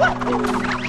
滚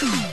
Mm-hmm.